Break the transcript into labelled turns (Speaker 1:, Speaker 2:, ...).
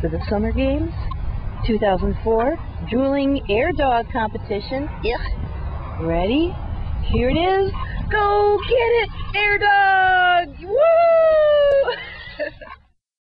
Speaker 1: for the Summer Games 2004 Drooling Air Dog Competition. Ready? Here it is. Go get it, Air Dog!